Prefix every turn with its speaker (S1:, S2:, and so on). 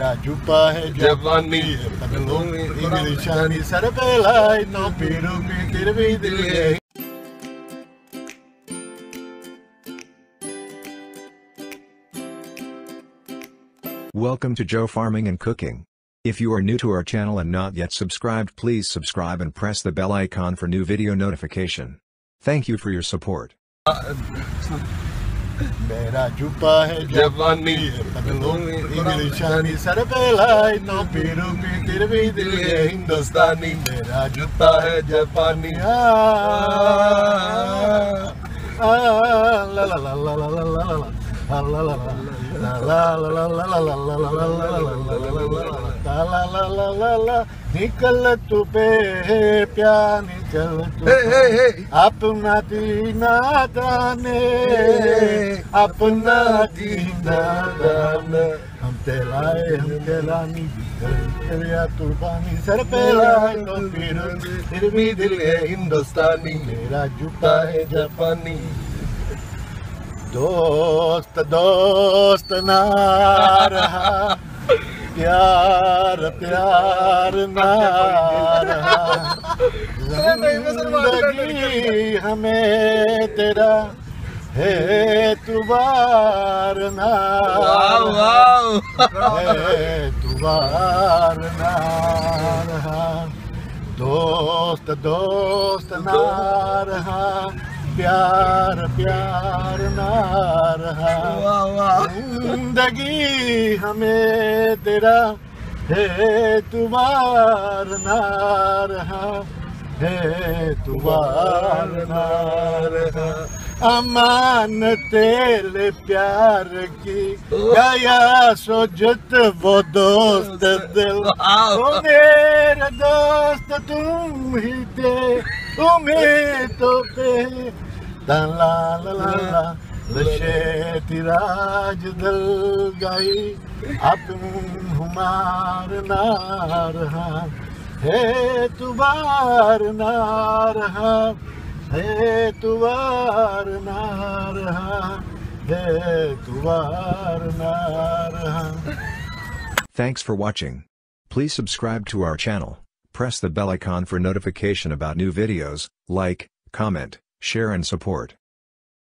S1: मेरा जुपा है जवानी बदलों की मेरी शानी सर पे लाई तो पीरू पी तिर भी दिल है
S2: Welcome to Joe Farming and Cooking. If you are new to our channel and not yet subscribed please subscribe and press the bell icon for new video notification. Thank you for your support.
S1: मेरा जुपा है जवानी बदलों मेरी sir पे लाई तो पीरू P तिर भी दिल है हिंदुस्तानी मेरा जुपा है जापानी आ, आ, ला ला ला ला ला ला ला ला ला ला ला निकल तू पे प्या निकल तू अपना दीना दाने अपना दीना दाने हम तेलाए हम तेलानी तेरा तूफानी सर पे लाए तो फिर फिर भी दिल है हिंदुस्तानी। मेरा जूता है जापानी। दोस्त दोस्त ना रहा प्यार प्यार ना ज़िंदगी हमें तेरा है तुबार ना। है तुबार ना। दोस्त दोस्त ना रहा प्यार प्यार ना रहा। ज़िंदगी हमें तेरा है तुम्हार ना रहा है तुम्हार ना रहा अमान तेरे प्यार की गया सोजत वो दोस्त दिल ओ मेरे दोस्त तुम ही थे तुम्हें तो पे ला ला ला ला नशे तिराज दल गई अब हमार ना रहा है तुबार ना रहा है तुबार ना रहा है तुबार ना रहा
S2: Thanks for watching. Please subscribe to our channel, press the bell icon for notification about new videos, like, comment, share and support.